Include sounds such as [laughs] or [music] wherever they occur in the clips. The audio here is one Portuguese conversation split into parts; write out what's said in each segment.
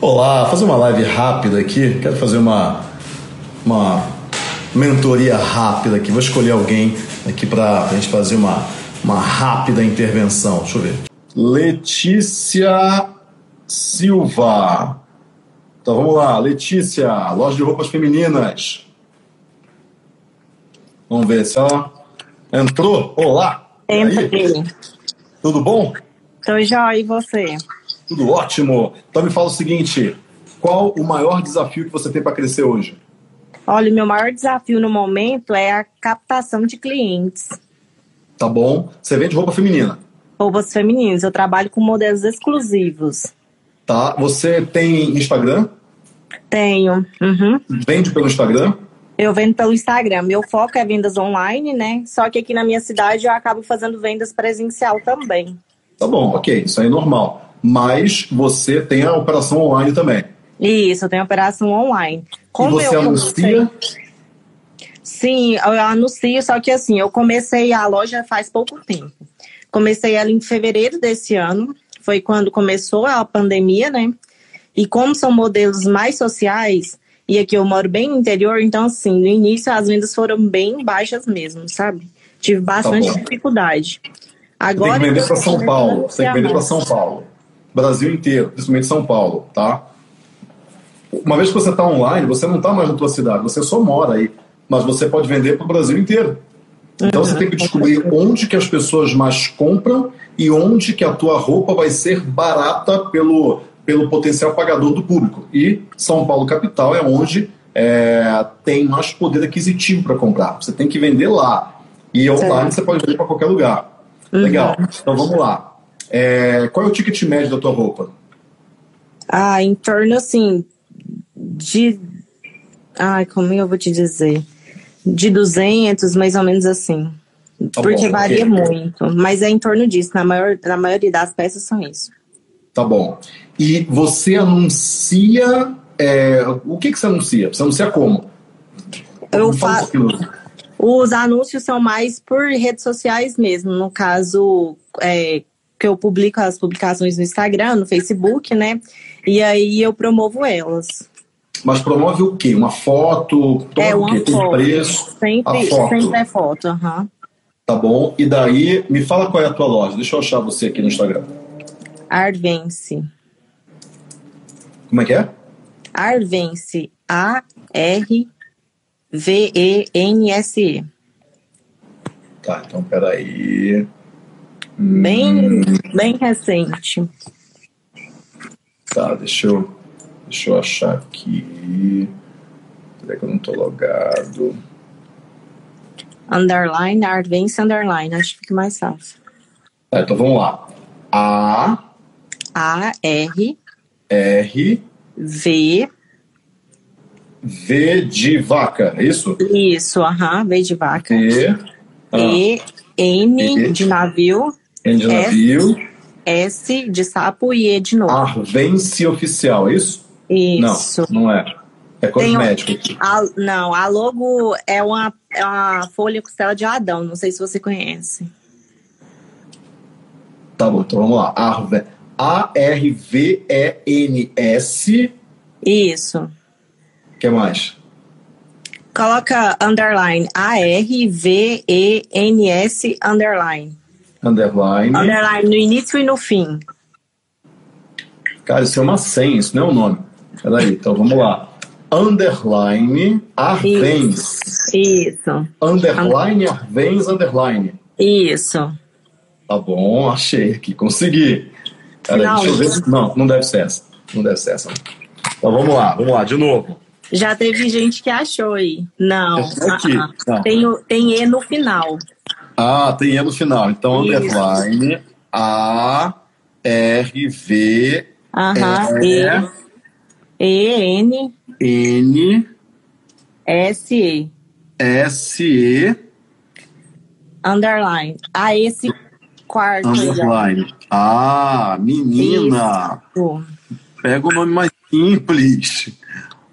Olá, fazer uma live rápida aqui. Quero fazer uma, uma mentoria rápida aqui. Vou escolher alguém aqui para a gente fazer uma, uma rápida intervenção. Deixa eu ver. Letícia Silva. Então vamos lá, Letícia, loja de roupas femininas. Vamos ver se ela entrou. Olá. Entrei. Tudo bom? Tô jóia, e você? Tudo ótimo. Então me fala o seguinte: qual o maior desafio que você tem para crescer hoje? Olha, o meu maior desafio no momento é a captação de clientes. Tá bom. Você vende roupa feminina? Roupas femininas. Eu trabalho com modelos exclusivos. Tá. Você tem Instagram? Tenho. Uhum. Vende pelo Instagram? Eu vendo pelo Instagram. Meu foco é vendas online, né? Só que aqui na minha cidade eu acabo fazendo vendas presencial também. Tá bom, ok. Isso aí é normal. Mas você tem a operação online também. Isso, eu tenho operação online. Como e você eu anuncia? Sim, eu anuncio, só que assim, eu comecei a loja faz pouco tempo. Comecei ela em fevereiro desse ano, foi quando começou a pandemia, né? E como são modelos mais sociais, e aqui eu moro bem no interior, então assim, no início as vendas foram bem baixas mesmo, sabe? Tive bastante tá dificuldade. Agora, tem que vender para São Paulo, você tem que vender para São Paulo. Brasil inteiro, principalmente São Paulo, tá? Uma vez que você está online, você não está mais na tua cidade, você só mora aí, mas você pode vender para o Brasil inteiro. Então você tem que descobrir onde que as pessoas mais compram e onde que a tua roupa vai ser barata pelo, pelo potencial pagador do público. E São Paulo capital é onde é, tem mais poder aquisitivo para comprar. Você tem que vender lá. E online você pode vender para qualquer lugar. Uhum. Legal. Então vamos lá. É, qual é o ticket médio da tua roupa? Ah, em torno assim de. Ai, como eu vou te dizer? De 200, mais ou menos assim. Tá Porque bom, varia okay. muito. Mas é em torno disso. Na, maior, na maioria das peças são isso. Tá bom. E você anuncia. É, o que, que você anuncia? Você anuncia como? Eu faço. Os anúncios são mais por redes sociais mesmo. No caso, é, que eu publico as publicações no Instagram, no Facebook, né? E aí eu promovo elas. Mas promove o quê? Uma foto? É, uma o quê? foto. Tem preço? Sempre, foto. sempre é foto, uhum. Tá bom. E daí, me fala qual é a tua loja. Deixa eu achar você aqui no Instagram. Arvence. Como é que é? Arvence. A-R-V-E-N-S-E. Tá, então peraí. Bem, bem recente. Tá, deixa eu, deixa eu achar aqui. Será que eu não tô logado? Underline, Arvence Underline. Acho que fica mais fácil. Tá, então vamos lá. A. A, R. R. V. V de vaca, é isso? Isso, aham, V de vaca. E. Ah. E, N e, de navio. N de navio. S de sapo e E de novo. Arvence oficial, é isso? Isso. Não, não é. É cosmético. Um, a, não, a logo é uma, é uma folha costela de Adão. Não sei se você conhece. Tá bom, então vamos lá. Arve, A-R-V-E-N-S. Isso. O que mais? Coloca underline. A-R-V-E-N-S underline. Underline. Underline no início e no fim. Cara, isso é uma senha, isso não é o um nome. Peraí, então vamos lá. Underline Arvens. Isso. Underline Arvens, underline. Isso. Tá bom, achei aqui, consegui. Peraí, deixa eu ver. Não, não deve ser essa. Não deve ser essa. Então vamos lá, vamos lá, de novo. Já teve gente que achou aí. Não. Uh -uh. Não. Tem, tem E no final. Ah, tem E no final. Então, Isso. underline A R V Aham, E, e N N S E S E underline. Ah, esse quarto. Underline. Ah, menina. Isso. Pega o nome mais simples.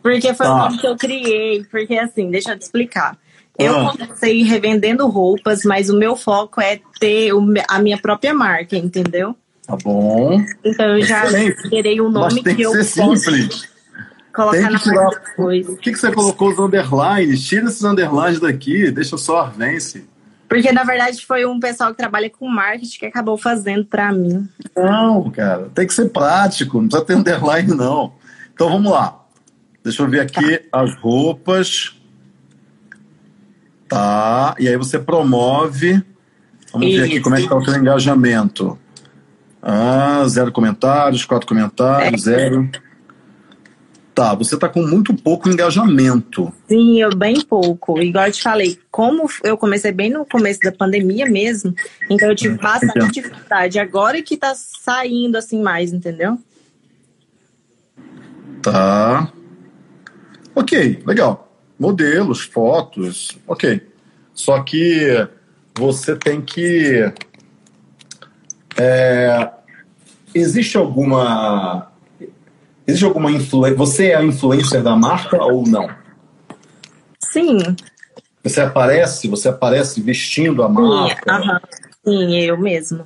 Porque foi tá. o nome que eu criei. Porque assim, deixa eu te explicar. Eu ah. comecei revendendo roupas, mas o meu foco é ter a minha própria marca, entendeu? Tá bom. Então eu já gerei o um nome que, que, eu ser posso simples. colocar tem que tirar... coisa. Por que, que você colocou os underlines? Tira esses underlines daqui, deixa só Arvence. Porque, na verdade, foi um pessoal que trabalha com marketing que acabou fazendo para mim. Não, cara, tem que ser prático, não precisa ter [laughs] underline, não. Então vamos lá. Deixa eu ver aqui tá. as roupas. Tá, e aí você promove. Vamos Isso. ver aqui como é que está o seu engajamento. Ah, zero comentários, quatro comentários, é. zero. Tá, você está com muito pouco engajamento. Sim, eu bem pouco. Igual eu te falei, como eu comecei bem no começo da pandemia mesmo, então eu tive bastante Entendo. dificuldade. Agora que está saindo assim mais, entendeu? Tá. Ok, legal. Modelos, fotos, ok. Só que você tem que. É, existe alguma Existe alguma influência? Você é a influencer da marca ou não? Sim. Você aparece, você aparece vestindo a marca? Sim. Sim eu mesmo.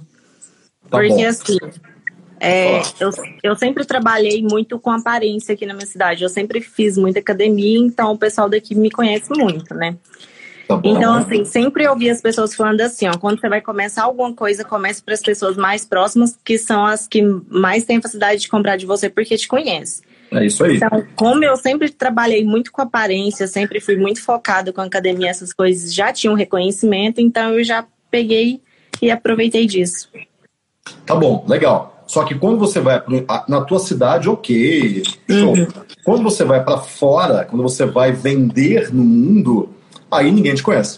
Tá Porque bom. assim, é, eu, eu sempre trabalhei muito com aparência aqui na minha cidade. Eu sempre fiz muita academia, então o pessoal daqui me conhece muito, né? Tá então, assim, sempre ouvi as pessoas falando assim, ó, quando você vai começar alguma coisa, comece para as pessoas mais próximas, que são as que mais têm facilidade de comprar de você porque te conhecem. É isso aí. Então, como eu sempre trabalhei muito com aparência, sempre fui muito focado com academia, essas coisas já tinham reconhecimento, então eu já peguei e aproveitei disso. Tá bom, legal. Só que quando você vai na tua cidade, ok. Uhum. Quando você vai para fora, quando você vai vender no mundo, aí ninguém te conhece.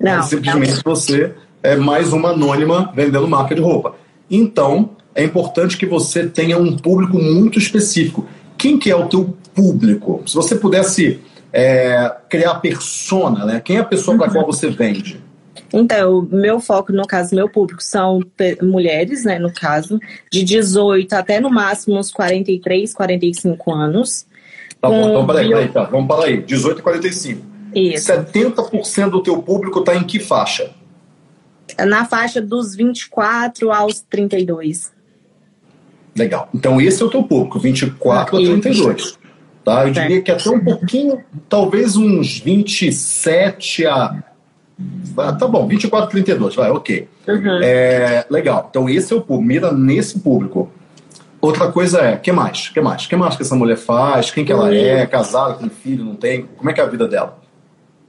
Não, simplesmente não. você é mais uma anônima vendendo marca de roupa. Então, é importante que você tenha um público muito específico. Quem que é o teu público? Se você pudesse é, criar persona, né? Quem é a pessoa para a qual você vende? Então, meu foco, no caso, meu público são mulheres, né, no caso, de 18 até no máximo uns 43, 45 anos. Tá bom, então peraí, peraí, tá, vamos parar aí. 18 e 45. Isso. 70% do teu público está em que faixa? Na faixa dos 24 aos 32. Legal. Então esse é o teu público, 24 a 32. Tá? Eu diria que até um pouquinho, talvez uns 27 a. Ah, tá bom, 24 a 32, vai, ok. Uhum. É, legal. Então esse é o público, mira nesse público. Outra coisa é, que mais? que mais? que mais que essa mulher faz? Quem que ela é? Casada, tem filho, não tem? Como é que é a vida dela?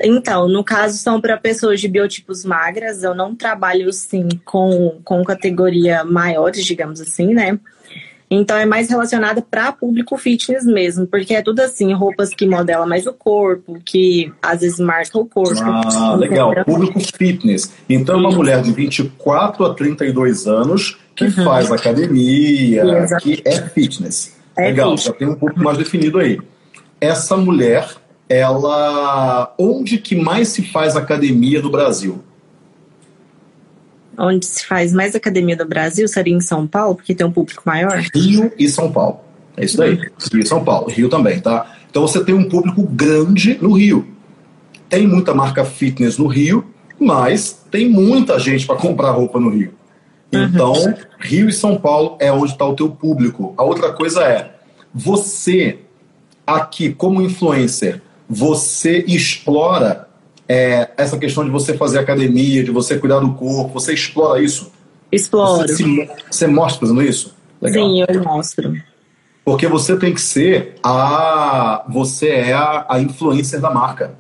Então, no caso, são para pessoas de biotipos magras. Eu não trabalho, sim, com, com categoria maiores, digamos assim, né? Então, é mais relacionada para público fitness mesmo, porque é tudo assim, roupas que modelam mais o corpo, que às vezes marca o corpo. Ah, legal. Público fitness. Então, é uma mulher de 24 a 32 anos que uhum. faz academia, que é fitness. É legal, fitness. já tem um público mais definido aí. Essa mulher ela onde que mais se faz academia no Brasil? Onde se faz mais academia do Brasil seria em São Paulo, porque tem um público maior? Rio e São Paulo. É isso daí. Rio e São Paulo. Rio também, tá? Então você tem um público grande no Rio. Tem muita marca fitness no Rio, mas tem muita gente para comprar roupa no Rio. Uhum. Então, uhum. Rio e São Paulo é onde está o teu público. A outra coisa é, você aqui como influencer, você explora é, essa questão de você fazer academia, de você cuidar do corpo, você explora isso? Exploro. Você, se, você mostra fazendo isso? Legal. Sim, eu mostro. Porque você tem que ser a. Você é a, a influencer da marca.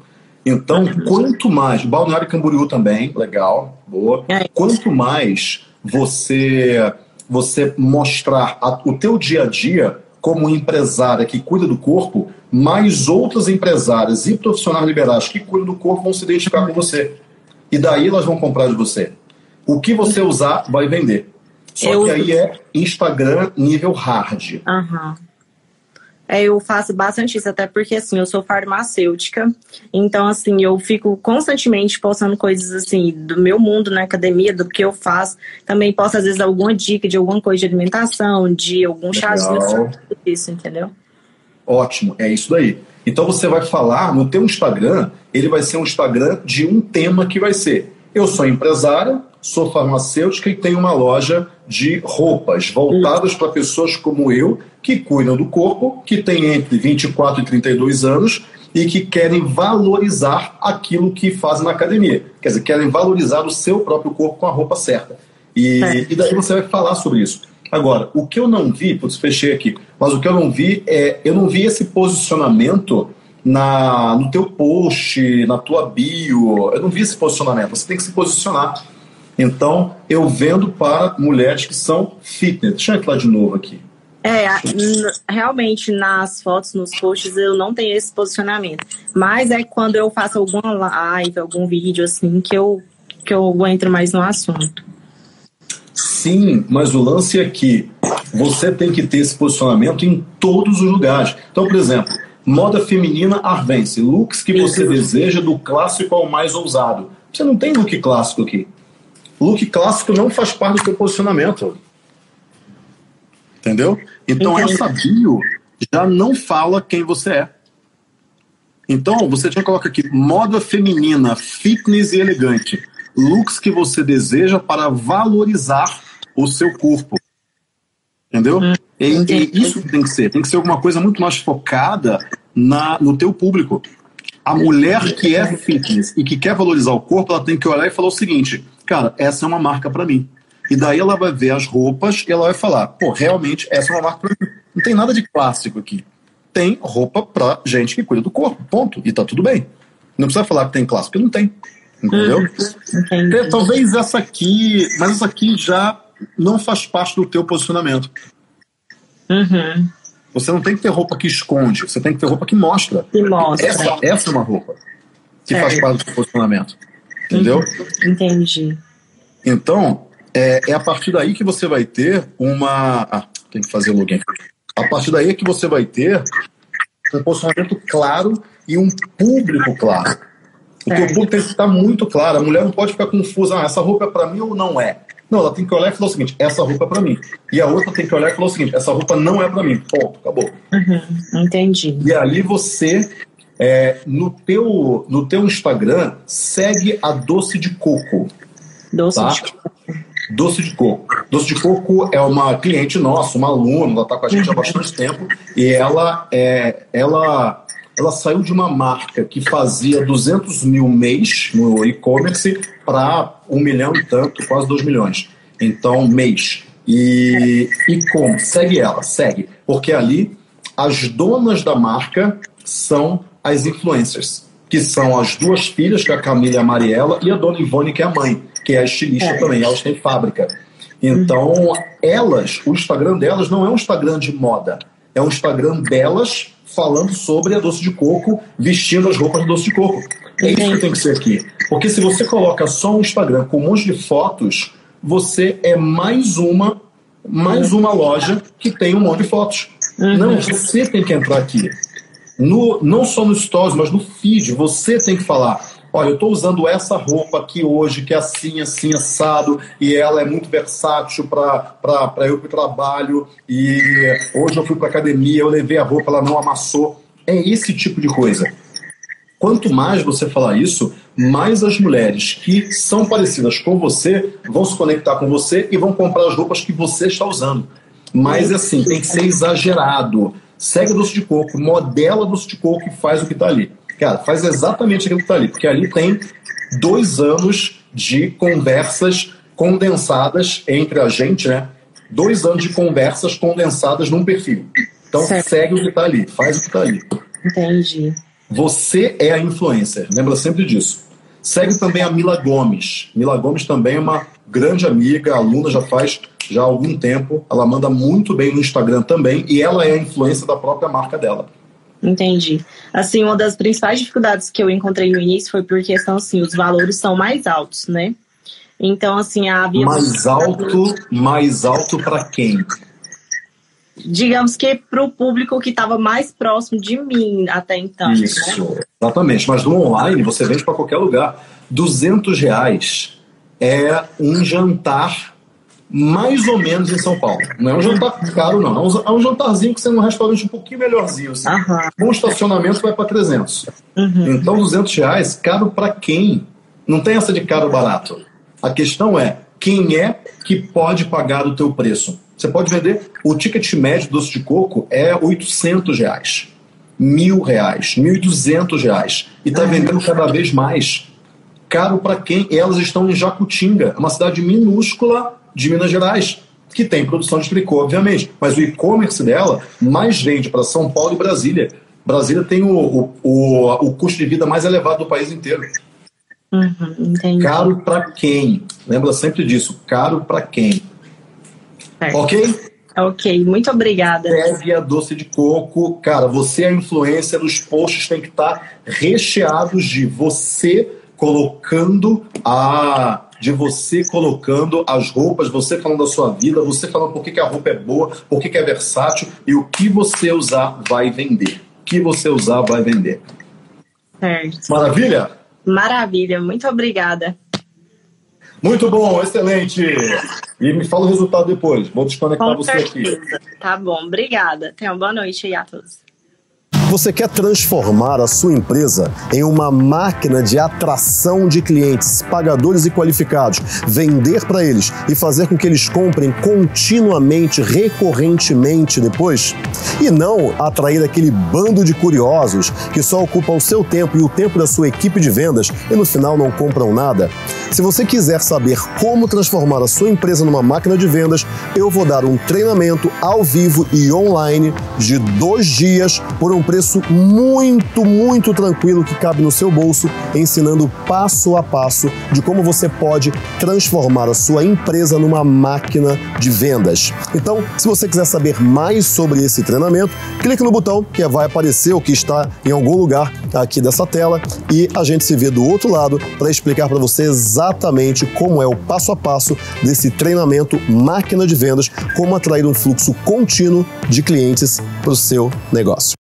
Então, quanto mais. Balneário Camboriú também, legal, boa. É. Quanto mais você você mostrar a, o teu dia a dia como empresária que cuida do corpo, mais outras empresárias e profissionais liberais que cuidam do corpo vão se identificar com você. E daí elas vão comprar de você. O que você usar vai vender. Só eu... que aí é Instagram nível hard. Uhum. É, eu faço bastante isso, até porque assim, eu sou farmacêutica, então assim, eu fico constantemente postando coisas assim do meu mundo na academia, do que eu faço. Também posto, às vezes, alguma dica de alguma coisa de alimentação, de algum chazinho, isso, entendeu? Ótimo, é isso daí. Então você vai falar no teu Instagram, ele vai ser um Instagram de um tema que vai ser Eu sou empresária, sou farmacêutica e tenho uma loja de roupas voltadas para pessoas como eu, que cuidam do corpo, que têm entre 24 e 32 anos e que querem valorizar aquilo que fazem na academia. Quer dizer, querem valorizar o seu próprio corpo com a roupa certa. E, é. e daí você vai falar sobre isso. Agora, o que eu não vi, putz, fechei aqui, mas o que eu não vi é, eu não vi esse posicionamento na, no teu post, na tua bio, eu não vi esse posicionamento, você tem que se posicionar. Então, eu vendo para mulheres que são fitness. Deixa eu entrar de novo aqui. É, realmente nas fotos, nos posts, eu não tenho esse posicionamento. Mas é quando eu faço alguma live, algum vídeo assim, que eu, que eu entro mais no assunto. Sim, mas o lance é que você tem que ter esse posicionamento em todos os lugares. Então, por exemplo, moda feminina Arvence, looks que você deseja do clássico ao mais ousado. Você não tem look clássico aqui. Look clássico não faz parte do seu posicionamento. Entendeu? Então Entendi. essa bio já não fala quem você é. Então você já coloca aqui moda feminina, fitness e elegante. Looks que você deseja para valorizar o seu corpo. Entendeu? Hum, e, e isso tem que ser. Tem que ser alguma coisa muito mais focada na, no teu público. A mulher que é fitness e que quer valorizar o corpo, ela tem que olhar e falar o seguinte: cara, essa é uma marca para mim. E daí ela vai ver as roupas e ela vai falar: pô, realmente essa é uma marca pra mim. Não tem nada de clássico aqui. Tem roupa pra gente que cuida do corpo, ponto. E tá tudo bem. Não precisa falar que tem clássico, porque não tem. Entendeu? Hum, Talvez essa aqui, mas essa aqui já não faz parte do teu posicionamento. Uhum. Você não tem que ter roupa que esconde, você tem que ter roupa que mostra. Que mostra. Essa, essa é uma roupa que faz parte do seu posicionamento. Entendeu? Uhum. Entendi. Então, é, é, a partir daí que você vai ter uma. Ah, tem que fazer o login. A partir daí é que você vai ter um posicionamento claro e um público claro. O teu público tem que estar muito claro. A mulher não pode ficar confusa. Ah, essa roupa é para mim ou não é? Não, ela tem que olhar e falar o seguinte: essa roupa é para mim. E a outra tem que olhar e falar o seguinte: essa roupa não é para mim. Ponto, acabou. Uhum, entendi. E ali você, é, no, teu, no teu Instagram, segue a Doce de Coco. Doce tá? de Coco. Doce de Coco. Doce de Coco é uma cliente nossa, uma aluna, ela está com a gente há bastante tempo, e ela, é, ela, ela saiu de uma marca que fazia 200 mil mês no e-commerce para um milhão e tanto, quase dois milhões. Então, mês. E, e como? Segue ela, segue. Porque ali as donas da marca são as influencers, que são as duas filhas, que é a Camila e a Mariela, e a dona Ivone, que é a mãe que é a estilista é. também, elas têm fábrica. Então, uhum. elas, o Instagram delas não é um Instagram de moda, é um Instagram delas falando sobre a doce de coco, vestindo as roupas de doce de coco. É isso que tem que ser aqui. Porque se você coloca só um Instagram com um monte de fotos, você é mais uma, mais uma loja que tem um monte de fotos. Uhum. Não, você tem que entrar aqui. No, não só no Stories, mas no feed, você tem que falar olha, eu estou usando essa roupa aqui hoje, que é assim, assim, assado, e ela é muito versátil para eu para o trabalho, e hoje eu fui para academia, eu levei a roupa, ela não amassou. É esse tipo de coisa. Quanto mais você falar isso, mais as mulheres que são parecidas com você vão se conectar com você e vão comprar as roupas que você está usando. Mas assim, tem que ser exagerado. Segue o doce de coco, modela doce de coco e faz o que está ali. Cara, faz exatamente aquilo que está ali, porque ali tem dois anos de conversas condensadas entre a gente, né? Dois anos de conversas condensadas num perfil. Então certo. segue o que está ali, faz o que está ali. Entendi. Você é a influencer, lembra sempre disso. Segue também a Mila Gomes. Mila Gomes também é uma grande amiga, aluna já faz já há algum tempo. Ela manda muito bem no Instagram também e ela é a influência da própria marca dela. Entendi. Assim, uma das principais dificuldades que eu encontrei no início foi por questão, assim, os valores são mais altos, né? Então, assim, havia... Mais alto, mais alto para quem? Digamos que para o público que estava mais próximo de mim até então. Né? Isso, né? exatamente. Mas no online, você vende para qualquer lugar. 200 reais é um jantar mais ou menos em São Paulo. Não é um jantar caro, não. É um, é jantarzinho que você é um restaurante um pouquinho melhorzinho. Assim. Estacionamento vai para 300. Uhum. Então, 200 reais, caro para quem Não tem essa de caro barato. A questão é quem é que pode pagar o teu preço. Você pode vender, o ticket médio do doce de coco é 800 reais, mil reais, 1.200 reais. E está vendendo cada vez mais. Caro para quem? Elas estão em Jacutinga, uma cidade minúscula de Minas Gerais, que tem produção de tricô, obviamente. Mas o e-commerce dela mais vende para São Paulo e Brasília. Brasília tem o, o, o, o custo de vida mais elevado do país inteiro. Uhum, caro para quem? Lembra sempre disso. Caro para quem? Certo. Ok? Ok, muito obrigada. Segue a doce de coco. Cara, você é a influência, os posts tem que estar recheados de você colocando a de você colocando as roupas, você falando da sua vida, você falando por que, que a roupa é boa, por que, que é versátil e o que você usar vai vender. O que você usar vai vender. Certo. Maravilha? Maravilha, muito obrigada. Muito bom, excelente. E me fala o resultado depois. Vou desconectar Com você certeza. aqui. Tá bom, obrigada. Tenha uma boa noite aí a todos. Você quer transformar a sua empresa em uma máquina de atração de clientes, pagadores e qualificados, vender para eles e fazer com que eles comprem continuamente, recorrentemente depois? E não atrair aquele bando de curiosos que só ocupam o seu tempo e o tempo da sua equipe de vendas e no final não compram nada? Se você quiser saber como transformar a sua empresa numa máquina de vendas, eu vou dar um treinamento ao vivo e online de dois dias por um preço muito, muito tranquilo que cabe no seu bolso, ensinando passo a passo de como você pode transformar a sua empresa numa máquina de vendas. Então, se você quiser saber mais sobre esse treinamento, clique no botão que vai aparecer o que está em algum lugar aqui dessa tela e a gente se vê do outro lado para explicar para você exatamente como é o passo a passo desse treinamento máquina de vendas, como atrair um fluxo contínuo de clientes para o seu negócio.